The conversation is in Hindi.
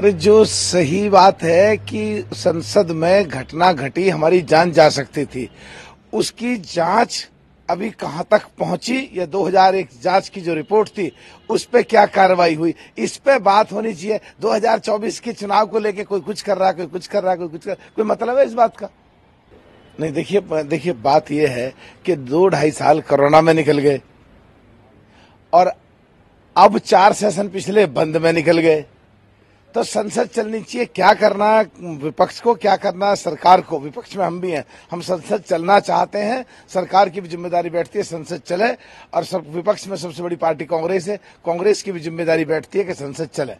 अरे, जो सही बात है कि संसद में घटना घटी, हमारी जान जा सकती थी। उसकी जाँच अभी कहाँ तक पहुँची, या 2001 जाँच की जो रिपोर्ट थी, उस पर क्या कार्रवाई हुई? इस पे बात होनी चाहिए। 2024 के चुनाव को लेके कोई कुछ कर रहा है कोई कुछ कर रहा है कोई कुछ कर कोई मतलब है इस बात का? नहीं, देखिए देखिए, बात यह है कि दो ढाई साल कोरोना में निकल गए, और अब चार सेशन पिछले बंद में निकल गए। तो संसद चलनी चाहिए। क्या करना है? विपक्ष को क्या करना है? सरकार को। विपक्ष में हम भी हैं। हम संसद चलना चाहते हैं। सरकार की भी ज़िम्मेदारी बैठती है, संसद चले। और सब विपक्ष में सबसे बड़ी पार्टी कांग्रेस है। कांग्रेस की भी ज़िम्मेदारी बैठती है कि संसद चले।